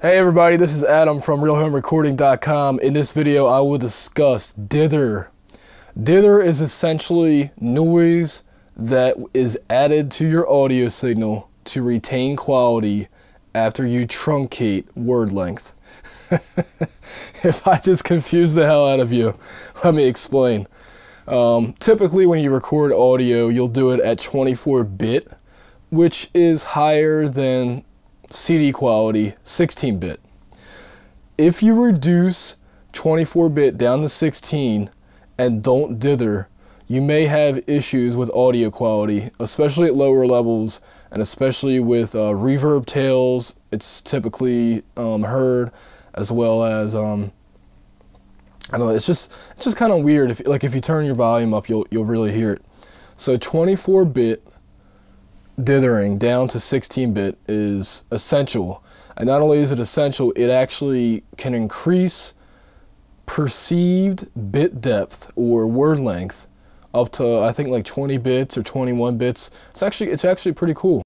Hey everybody, this is Adam from RealHomeRecording.com. In this video, I will discuss dither. Dither is essentially noise that is added to your audio signal to retain quality after you truncate word length. if I just confuse the hell out of you, let me explain. Um, typically, when you record audio, you'll do it at 24 bit, which is higher than CD quality 16 bit. If you reduce 24 bit down to 16 and don't dither, you may have issues with audio quality, especially at lower levels and especially with uh, reverb tails. It's typically um, heard as well as um, I don't know. It's just it's just kind of weird. If like if you turn your volume up, you'll you'll really hear it. So 24 bit dithering down to 16 bit is essential. And not only is it essential, it actually can increase perceived bit depth or word length up to I think like 20 bits or 21 bits. It's actually it's actually pretty cool.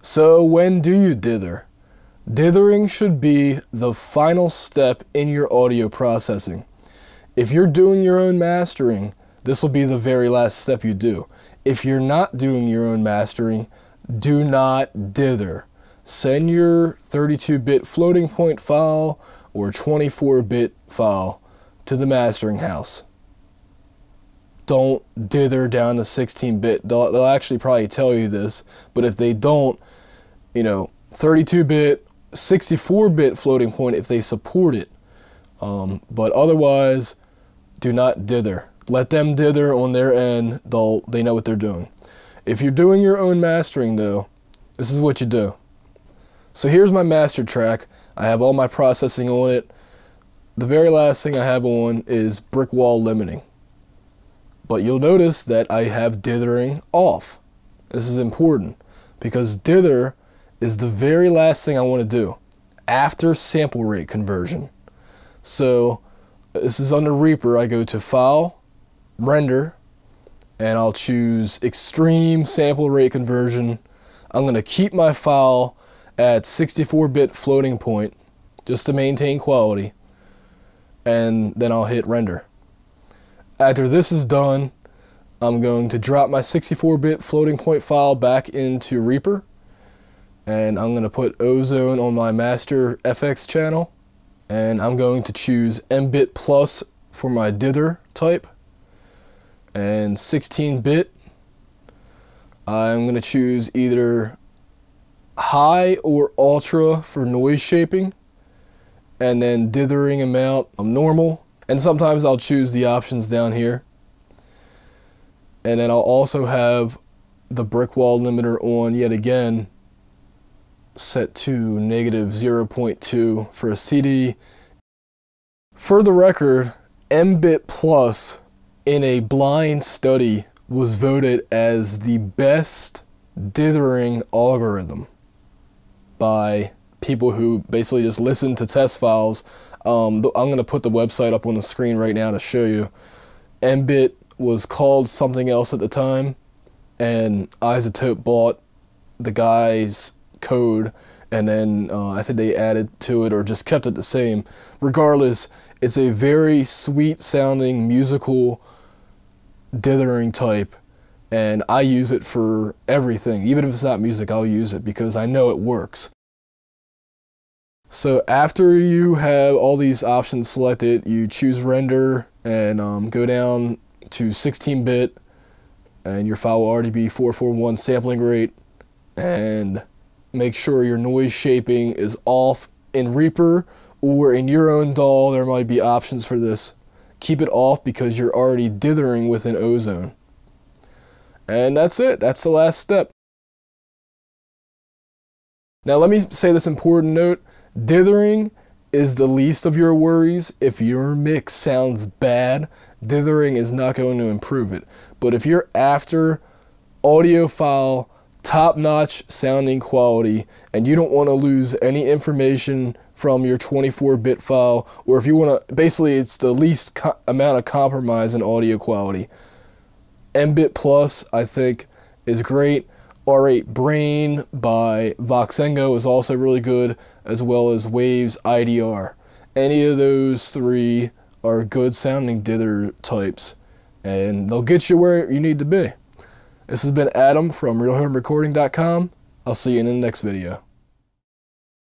So when do you dither? Dithering should be the final step in your audio processing. If you're doing your own mastering, this will be the very last step you do. If you're not doing your own mastering, do not dither. Send your 32-bit floating point file or 24-bit file to the mastering house. Don't dither down to 16-bit. They'll, they'll actually probably tell you this, but if they don't, you know, 32-bit, 64-bit floating point if they support it. Um, but otherwise, do not dither. Let them dither on their end. They'll they know what they're doing. If you're doing your own mastering though, this is what you do. So here's my master track. I have all my processing on it. The very last thing I have on is brick wall limiting. But you'll notice that I have dithering off. This is important because dither is the very last thing I want to do after sample rate conversion. So this is under Reaper. I go to File, render and I'll choose extreme sample rate conversion. I'm going to keep my file at 64-bit floating point just to maintain quality and then I'll hit render. After this is done, I'm going to drop my 64-bit floating point file back into Reaper and I'm going to put Ozone on my master FX channel and I'm going to choose mbit plus for my dither type and 16-bit I'm going to choose either high or ultra for noise shaping and then dithering amount of normal and sometimes I'll choose the options down here and then I'll also have the brick wall limiter on yet again set to negative 0.2 for a CD. For the record, mbit plus in a blind study was voted as the best dithering algorithm by people who basically just listen to test files. Um, I'm going to put the website up on the screen right now to show you. Mbit was called something else at the time, and iZotope bought the guy's code, and then uh, I think they added to it or just kept it the same. Regardless, it's a very sweet sounding musical dithering type and I use it for everything. Even if it's not music, I'll use it because I know it works. So after you have all these options selected, you choose render and um, go down to 16-bit and your file will already be 441 sampling rate and make sure your noise shaping is off in Reaper or in your own DAW there might be options for this keep it off because you're already dithering with an ozone. And that's it. That's the last step. Now let me say this important note. Dithering is the least of your worries. If your mix sounds bad, dithering is not going to improve it. But if you're after audiophile, top notch sounding quality, and you don't want to lose any information from your 24 bit file, or if you want to, basically, it's the least amount of compromise in audio quality. MBit Plus, I think, is great. r8brain by Voxengo is also really good, as well as Waves IDR. Any of those three are good sounding dither types, and they'll get you where you need to be. This has been Adam from RealHomeRecording.com. I'll see you in the next video.